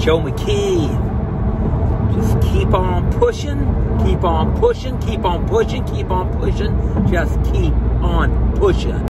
Joe McKee. Just keep on pushing, keep on pushing, keep on pushing, keep on pushing. Just keep on pushing.